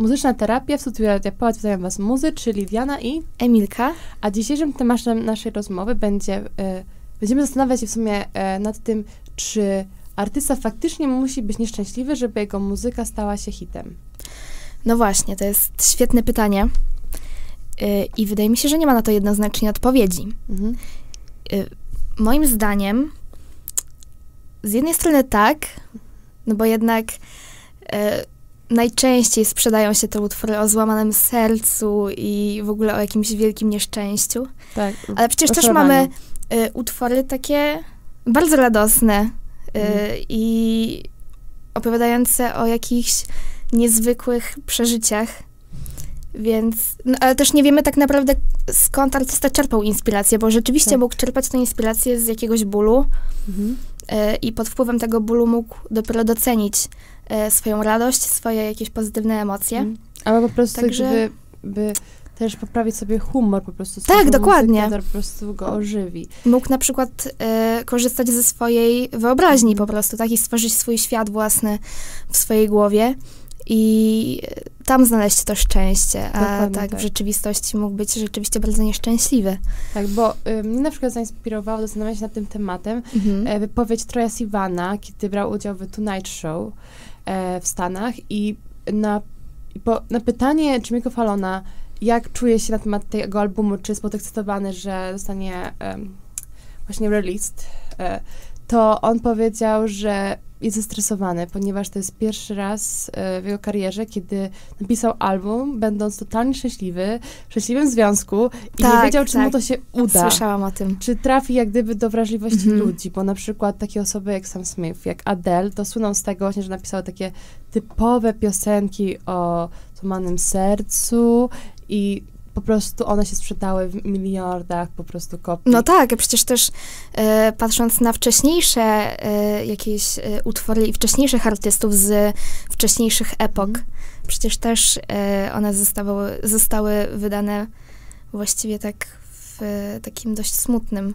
Muzyczna terapia w studiu witają Was muzy, czyli Diana i... Emilka. A dzisiejszym tematem naszej rozmowy będzie... E, będziemy zastanawiać się w sumie e, nad tym, czy artysta faktycznie musi być nieszczęśliwy, żeby jego muzyka stała się hitem. No właśnie, to jest świetne pytanie. Y, I wydaje mi się, że nie ma na to jednoznacznie odpowiedzi. Mhm. Y, moim zdaniem, z jednej strony tak, no bo jednak y, najczęściej sprzedają się te utwory o złamanym sercu i w ogóle o jakimś wielkim nieszczęściu. Tak. Ale przecież też mamy y, utwory takie bardzo radosne y, mm. i opowiadające o jakichś niezwykłych przeżyciach. Więc, no, ale też nie wiemy tak naprawdę skąd artysta czerpał inspirację, bo rzeczywiście tak. mógł czerpać tę inspirację z jakiegoś bólu mhm. y, i pod wpływem tego bólu mógł dopiero docenić swoją radość, swoje jakieś pozytywne emocje. Mhm. Albo po prostu Także... by też poprawić sobie humor po prostu. Tak, dokładnie. Muzykę, po prostu go ożywi. Mógł na przykład y, korzystać ze swojej wyobraźni po prostu, tak? I stworzyć swój świat własny w swojej głowie i tam znaleźć to szczęście, a tak, tak, w rzeczywistości mógł być rzeczywiście bardzo nieszczęśliwy. Tak, bo y, mnie na przykład zainspirowało do zastanowienia się nad tym tematem mhm. e, wypowiedź Troya Sivana, kiedy brał udział w Tonight Show e, w Stanach i na, po, na pytanie Jimmy'ego Fallona, jak czuje się na temat tego albumu, czy jest podekscytowany, że zostanie właśnie released, e, to on powiedział, że jest zestresowany, ponieważ to jest pierwszy raz e, w jego karierze, kiedy napisał album, będąc totalnie szczęśliwy, w szczęśliwym związku i tak, nie wiedział, czy tak. mu to się uda. Słyszałam o tym. Czy trafi jak gdyby do wrażliwości mhm. ludzi, bo na przykład takie osoby jak Sam Smith, jak Adele, to słyną z tego właśnie, że napisała takie typowe piosenki o złamanym sercu i po prostu one się sprzedały w miliardach po prostu kopii. No tak, a przecież też e, patrząc na wcześniejsze e, jakieś e, utwory i wcześniejszych artystów z wcześniejszych epok, mm. przecież też e, one zostały, zostały wydane właściwie tak w takim dość smutnym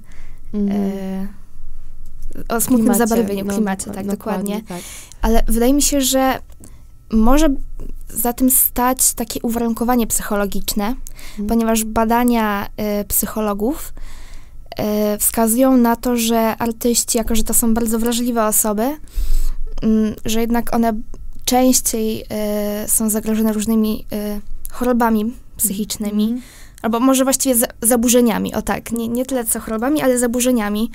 mm. o smutnym klimacie, zabarwieniu, no, klimacie, tak, dokładnie. dokładnie. Tak. Ale wydaje mi się, że może za tym stać takie uwarunkowanie psychologiczne, mhm. ponieważ badania y, psychologów y, wskazują na to, że artyści, jako że to są bardzo wrażliwe osoby, y, że jednak one częściej y, są zagrożone różnymi y, chorobami psychicznymi, mhm. albo może właściwie za, zaburzeniami, o tak, nie, nie tyle co chorobami, ale zaburzeniami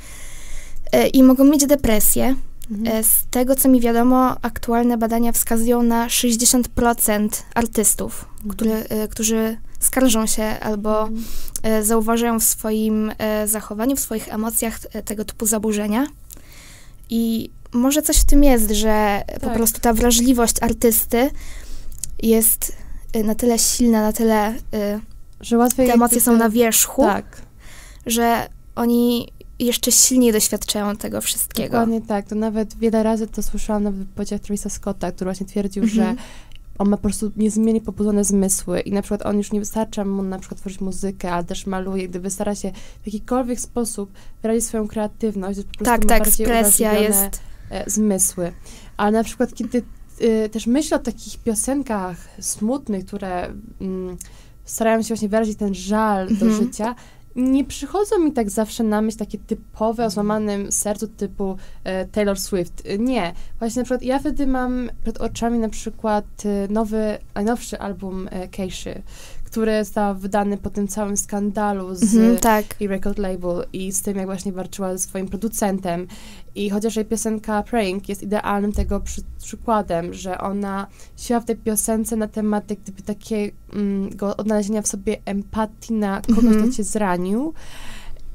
y, i mogą mieć depresję. Mhm. E, z tego, co mi wiadomo, aktualne badania wskazują na 60% artystów, mhm. e, którzy skarżą się albo mhm. E, zauważają w swoim zachowaniu, w swoich emocjach tego typu zaburzenia. I może coś w tym jest, że tak. po prostu ta wrażliwość artysty jest na tyle silna, na tyle, że łatwiej te emocje są na wierzchu, tak. że oni jeszcze silniej doświadczają tego wszystkiego. Dokładnie tak. To nawet wiele razy to słyszałam na wypowiedziach Travisa Scotta, który właśnie twierdził, że on ma po prostu niezmiennie pobudzone zmysły i na przykład on już nie wystarcza mu na przykład tworzyć muzykę, ale też maluje, gdyby stara się w jakikolwiek sposób wyrazić swoją kreatywność, po prostu tak, ma tak, bardziej ekspresja jest... E, zmysły. Ale na przykład kiedy y, też myślę o takich piosenkach smutnych, które mm, starają się właśnie wyrazić ten żal do mhm. życia, nie przychodzą mi tak zawsze na myśl takie typowe o złamanym sercu typu e, Taylor Swift. Nie. Właśnie na przykład ja wtedy mam przed oczami na przykład e, nowy, najnowszy album e, Keiszy, który został wydany po tym całym skandalu z -hmm, tak. i record label i z tym, jak właśnie walczyła ze swoim producentem. I chociaż jej piosenka Praying jest idealnym tego przy, przykładem, że ona siła w tej piosence na temat jak gdyby takiego mm, odnalezienia w sobie empatii na kogoś, -hmm. kto cię zranił.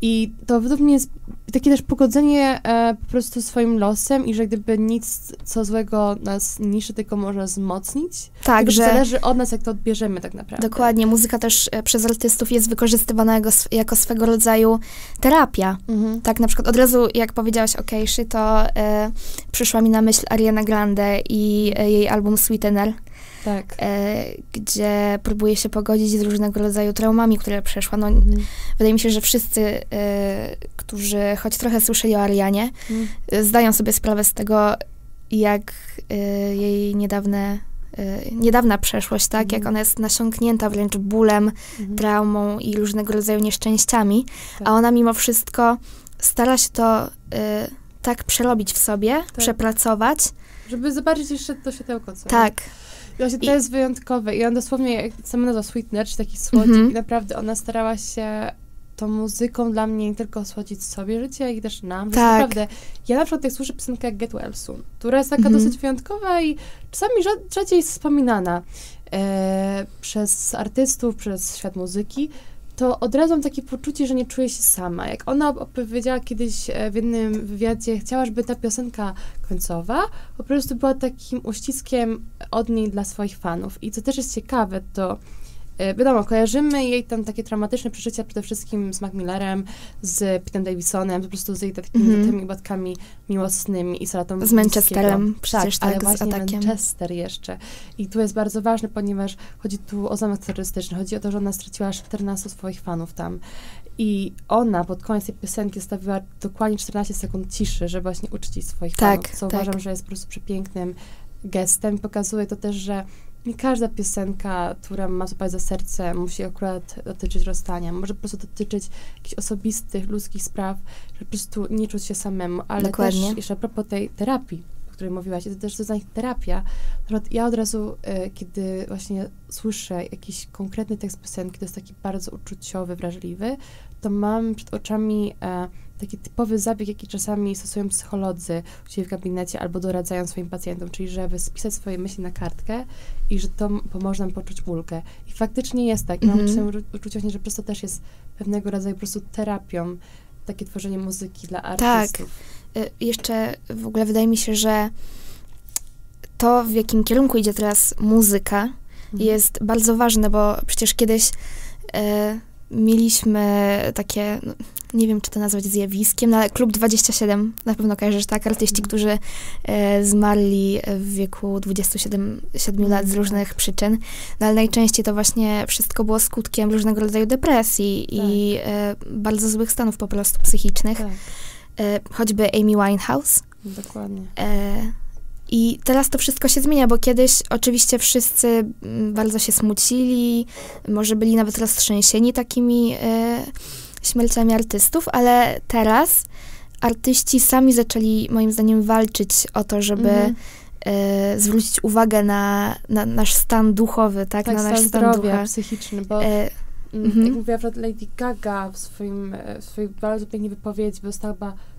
I to według mnie jest takie też pogodzenie e, po prostu swoim losem i że gdyby nic, co złego nas niszczy, tylko może wzmocnić. Tak, że... Zależy od nas, jak to odbierzemy tak naprawdę. Dokładnie. Muzyka też e, przez artystów jest wykorzystywana jako, jako swego rodzaju terapia. Mhm. Tak, na przykład od razu, jak powiedziałaś o Keishi, to e, przyszła mi na myśl Ariana Grande i e, jej album Sweetener tak. e, gdzie próbuje się pogodzić z różnego rodzaju traumami, które przeszła. No, mhm. Wydaje mi się, że wszyscy, e, którzy choć trochę słyszeli o Arianie, mhm. zdają sobie sprawę z tego, jak e, jej niedawne y, niedawna przeszłość, tak? Mhm. Jak ona jest nasiąknięta wręcz bólem, Mhm. traumą i różnego rodzaju nieszczęściami, Tak. a ona mimo wszystko stara się to y, tak przerobić w sobie, przepracować. Żeby zobaczyć jeszcze to światełko, co? Tak, I właśnie to I- jest wyjątkowe. I on dosłownie, jak sama nazwa Sweetener, czyli taki słodzik. Mhm. I naprawdę ona starała się tą muzyką dla mnie nie tylko osłodzić sobie życie, jak i też nam. Tak. Naprawdę, ja na przykład jak słyszę piosenkę jak Get Well Soon, która jest taka Mhm. dosyć wyjątkowa i czasami rza- rzadziej wspominana e, przez artystów, przez świat muzyki, to od razu mam takie poczucie, że nie czuję się sama. Jak ona opowiedziała kiedyś e, w jednym wywiadzie, chciała, żeby ta piosenka końcowa po prostu była takim uściskiem od niej dla swoich fanów. I co też jest ciekawe, to wiadomo, kojarzymy jej tam takie traumatyczne przeżycia przede wszystkim z Mac Millerem, z Petem Davisonem, po prostu z jej takimi Mhm. tymi upadkami miłosnymi i Saratą Z Manchesterem przecież, tak, ale tak, z właśnie atakiem. Manchester jeszcze. I tu jest bardzo ważne, ponieważ chodzi tu o zamek terrorystyczny. Chodzi o to, że ona straciła aż 14 swoich fanów tam. I ona pod koniec tej piosenki zostawiła dokładnie 14 sekund ciszy, żeby właśnie uczcić swoich Tak, fanów, co tak. uważam, że jest po prostu przepięknym gestem. Pokazuje to też, że nie każda piosenka, która ma złapać za serce, musi akurat dotyczyć rozstania. Może po prostu dotyczyć jakichś osobistych, ludzkich spraw, że po prostu nie czuć się samemu. Ale Dokładnie. też jeszcze a propos tej terapii, o której mówiłaś, to też to jest terapia. Ja od razu, e, kiedy właśnie słyszę jakiś konkretny tekst piosenki, to jest taki bardzo uczuciowy, wrażliwy, to mam przed oczami e, taki typowy zabieg, jaki czasami stosują psycholodzy u siebie w gabinecie albo doradzają swoim pacjentom, czyli żeby spisać swoje myśli na kartkę i że to pomoże nam poczuć ulgę. I faktycznie jest tak. I mam Mhm. ru- uczucie, właśnie, że po prostu też jest pewnego rodzaju po prostu terapią takie tworzenie muzyki dla Tak. artystów. Y, Jeszcze w ogóle wydaje mi się, że to, w jakim kierunku idzie teraz muzyka, Mhm. jest bardzo ważne, bo przecież kiedyś e, mieliśmy takie, no, nie wiem, czy to nazwać zjawiskiem, no, ale Klub 27, na pewno kojarzysz, tak? Artyści, którzy e, zmarli w wieku 27 7 lat z różnych przyczyn, no, ale najczęściej to właśnie wszystko było skutkiem różnego rodzaju depresji i e, bardzo złych stanów po prostu psychicznych. Tak, E, choćby Amy Winehouse. dokładnie. I teraz to wszystko się zmienia, bo kiedyś oczywiście wszyscy mm, bardzo się smucili, może byli nawet roztrzęsieni takimi e, śmierciami artystów, ale teraz artyści sami zaczęli moim zdaniem walczyć o to, żeby Mhm. e, zwrócić uwagę na, na nasz stan duchowy, tak, Tak, na nasz stan zdrowia ducha. psychiczny, bo E, Mm, Mhm. Jak mówiła przykład Lady Gaga w, swoim, w swojej bardzo pięknej wypowiedzi, bo została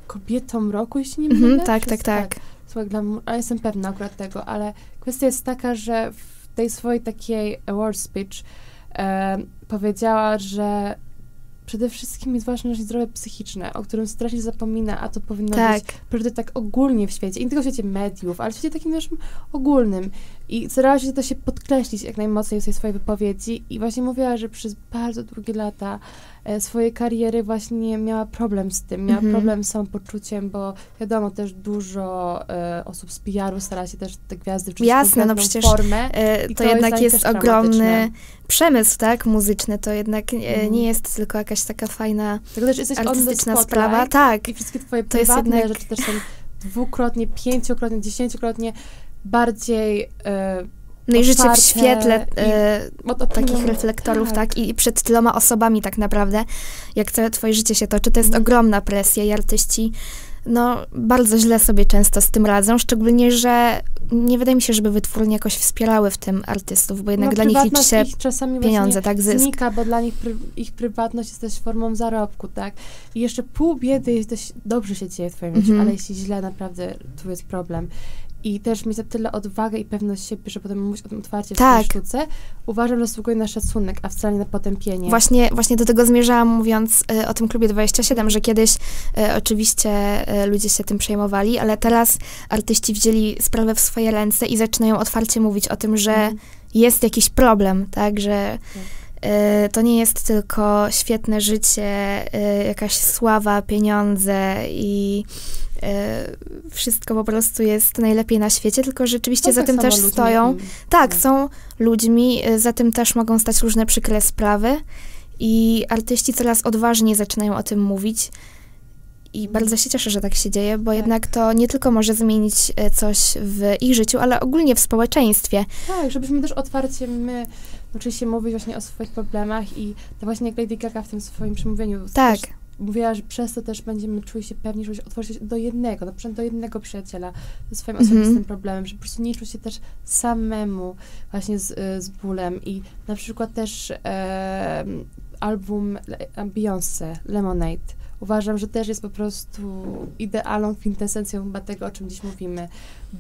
kobietą roku, jeśli nie mhm, mylę. tak, Przez- tak, tak. Słuchaj, dla, ale jestem pewna akurat tego, ale kwestia jest taka, że w tej swojej takiej award speech e, powiedziała, że przede wszystkim jest ważne nasze zdrowie psychiczne, o którym strasznie zapomina, a to powinno Tak. być priorytet tak ogólnie w świecie, i nie tylko w świecie mediów, ale w świecie takim naszym ogólnym. I starała się to się podkreślić jak najmocniej w tej swojej wypowiedzi i właśnie mówiła, że przez bardzo długie lata swojej kariery właśnie miała problem z tym, miała Mhm. problem z samopoczuciem, bo wiadomo, też dużo e, osób z PR-u stara się też te gwiazdy wczuć w Jasne, no przecież formę. E, to, to jest jednak jest też ogromny przemysł, tak, muzyczny. To jednak e, Mhm. nie jest tylko jakaś taka fajna artystyczna sprawa. Tak, i wszystkie twoje To jest prywatne jednak- rzeczy też są dwukrotnie, pięciokrotnie, dziesięciokrotnie bardziej e, no i życie w świetle i e, takich reflektorów, tak. i przed tyloma osobami tak naprawdę, jak całe twoje życie się toczy, to jest Mhm. ogromna presja i artyści no, bardzo źle sobie często z tym radzą, szczególnie, że nie wydaje mi się, żeby wytwórnie jakoś wspierały w tym artystów, bo jednak no, dla nich liczy się pieniądze, tak, zysk. znika, bo dla nich pry, ich prywatność jest też formą zarobku, tak? I jeszcze pół biedy jest dość dobrze się dzieje w twoim życiu, Mhm. ale jeśli źle, naprawdę tu jest problem. I też mieć tyle odwagę i pewność siebie, że potem mówić o tym otwarcie w Tak. swojej sztuce, uważam, że zasługuje na szacunek, a wcale nie na potępienie. Właśnie, właśnie do tego zmierzałam, mówiąc e, o tym klubie 27, że kiedyś e, oczywiście e, ludzie się tym przejmowali, ale teraz artyści wzięli sprawę w swoje ręce i zaczynają otwarcie mówić o tym, że Mhm. jest jakiś problem, tak, że Tak. to nie jest tylko świetne życie, jakaś sława, pieniądze i wszystko po prostu jest najlepiej na świecie, tylko rzeczywiście Są za tak tym też stoją my. tak, Tak. są ludźmi, y, za tym też mogą stać różne przykre sprawy i artyści coraz odważniej zaczynają o tym mówić. I bardzo się cieszę, że tak się dzieje, bo tak. jednak to nie tylko może zmienić e, coś w ich życiu, ale ogólnie w społeczeństwie. Tak, żebyśmy też otwarcie my oczywiście mówić właśnie o swoich problemach i to właśnie jak Lady Gaga w tym swoim przemówieniu tak. Mówiła, że przez to też będziemy czuli się pewni, że otworzyć się do jednego, na przykład do jednego przyjaciela ze swoim mm -hmm. osobistym problemem, że po prostu nie czuć się też samemu właśnie z, z bólem i na przykład też e, album Beyoncé, Lemonade, uważam, że też jest po prostu idealną kwintesencją chyba tego, o czym dziś mówimy,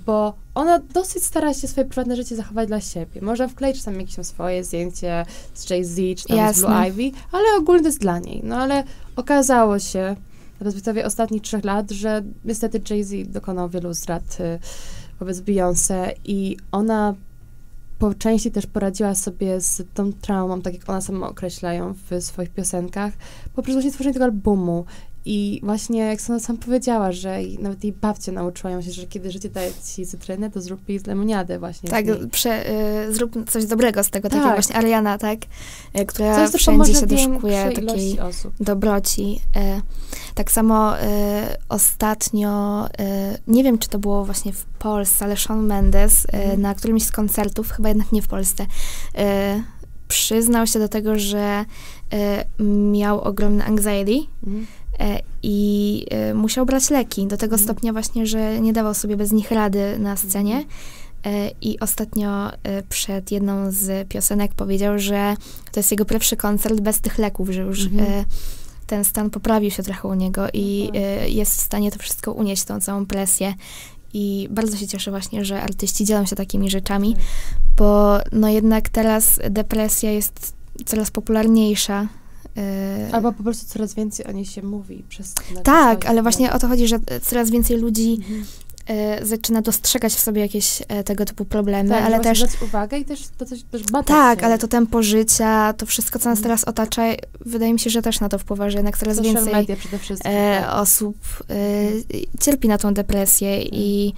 bo ona dosyć stara się swoje prywatne życie zachować dla siebie. Można wkleić tam jakieś swoje zdjęcie z Jay-Z czy tam Jasne. z Blue Ivy, ale ogólnie jest dla niej. No ale okazało się na podstawie ostatnich trzech lat, że niestety Jay-Z dokonał wielu zdrad y, wobec Beyoncé i ona po części też poradziła sobie z tą traumą, tak jak ona sama określa ją w swoich piosenkach, poprzez właśnie tworzenie tego albumu. I właśnie, jak ona sam powiedziała, że nawet jej babcia nauczyła ją się, że kiedy życie daje ci cytrynę, to zrób jej z lemoniadę właśnie. Tak, prze, y, zrób coś dobrego z tego, tak, tak jak właśnie Ariana, tak? Y, która coś, wszędzie się doszukuje takiej dobroci. Y, tak samo y, ostatnio, y, nie wiem, czy to było właśnie w Polsce, ale Sean Mendes mm. na którymś z koncertów, chyba jednak nie w Polsce, przyznał się do tego, że miał ogromny anxiety, mm i e, musiał brać leki do tego mhm. stopnia właśnie, że nie dawał sobie bez nich rady na scenie. Mhm. E, I ostatnio przed jedną z piosenek powiedział, że to jest jego pierwszy koncert bez tych leków, że już mhm. ten stan poprawił się trochę u niego i jest w stanie to wszystko unieść, tą całą presję. I bardzo się cieszę właśnie, że artyści dzielą się takimi rzeczami, tak. bo no jednak teraz depresja jest coraz popularniejsza Yy, Albo po prostu coraz więcej o niej się mówi przez. Tak, ale właśnie o to chodzi, że coraz więcej ludzi mhm. y, zaczyna dostrzegać w sobie jakieś y, tego typu problemy, tak, ale też. Zwracać uwagę i też to coś też badać. Tak, się. ale to tempo życia, to wszystko, co nas mhm. teraz otacza, wydaje mi się, że też na to wpływa, że jednak coraz Social więcej media przede wszystkim, e, tak. osób mhm. cierpi na tą depresję i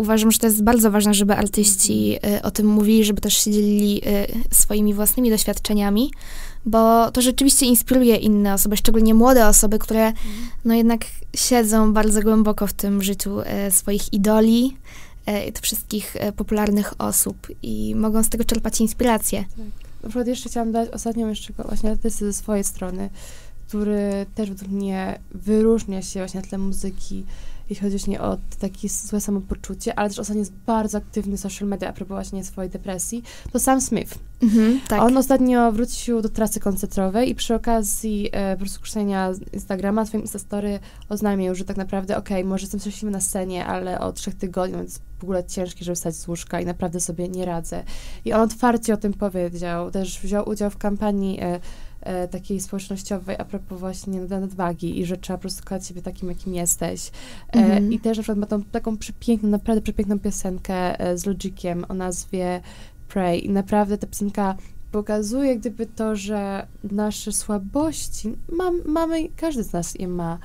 uważam, że to jest bardzo ważne, żeby artyści o tym mówili, żeby też się dzielili swoimi własnymi doświadczeniami, bo to rzeczywiście inspiruje inne osoby, szczególnie młode osoby, które no jednak siedzą bardzo głęboko w tym życiu e, swoich idoli, wszystkich popularnych osób i mogą z tego czerpać inspirację. Tak. Na przykład jeszcze chciałam dać ostatnią jeszcze właśnie artystę ze swojej strony, który też według mnie wyróżnia się właśnie na tle muzyki, jeśli chodzi właśnie o takie złe samopoczucie, ale też ostatnio jest bardzo aktywny w social media a propos właśnie swojej depresji, to Sam Smith. Mhm, tak. On ostatnio wrócił do trasy koncertowej i przy okazji e, po prostu korzystania z Instagrama, swoim Instastory oznajmił, że tak naprawdę okej, okay, może jestem szczęśliwy na scenie, ale od trzech tygodni jest w ogóle ciężki, żeby wstać z łóżka i naprawdę sobie nie radzę. I on otwarcie o tym powiedział, też wziął udział w kampanii e, e, takiej społecznościowej a propos właśnie nadwagi i że trzeba po prostu kochać siebie takim, jakim jesteś. E, mm-hmm. I też na przykład ma tą taką przepiękną, naprawdę przepiękną piosenkę e, z Logiciem o nazwie Pray i naprawdę ta piosenka pokazuje gdyby to, że nasze słabości, mam, mamy, każdy z nas je ma,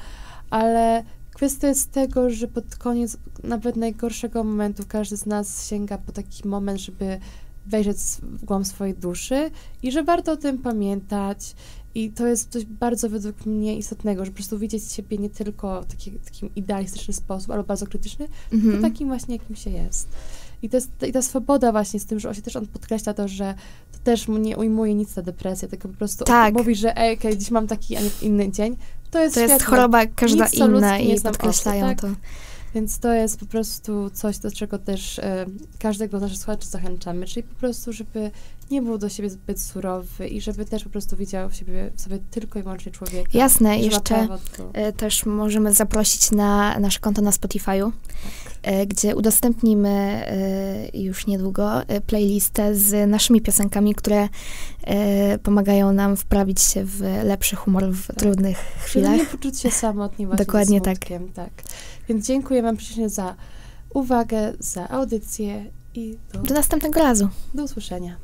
ale kwestia jest tego, że pod koniec nawet najgorszego momentu każdy z nas sięga po taki moment, żeby wejrzeć w głąb swojej duszy i że warto o tym pamiętać. I to jest coś bardzo według mnie istotnego, że po prostu widzieć siebie nie tylko w taki, takim idealistyczny sposób, albo bardzo krytyczny, mm-hmm. tylko mhm. takim właśnie, jakim się jest. I, to jest, I ta swoboda właśnie z tym, że on się też on podkreśla to, że to też mu nie ujmuje nic ta depresja, tylko po prostu tak. mówi, że ej, okay, dziś mam taki, a nie inny dzień. To jest To jest choroba każda nic, inna i podkreślają tak? to. Więc to jest po prostu coś, do czego też e, każdego z naszych słuchaczy zachęcamy, czyli po prostu, żeby nie był do siebie zbyt surowy i żeby też po prostu widział w, siebie, w sobie tylko i wyłącznie człowieka. Jasne, jeszcze e, też możemy zaprosić na nasze konto na Spotify'u, tak. Gdzie udostępnimy e, już niedługo e, playlistę z naszymi piosenkami, które e, pomagają nam wprawić się w lepszy humor w tak. trudnych chwilach. Żeby nie poczuć się samotnie właśnie Dokładnie tak. tak. Więc dziękuję wam ślicznie za uwagę, za audycję i do, do następnego razu. Do usłyszenia.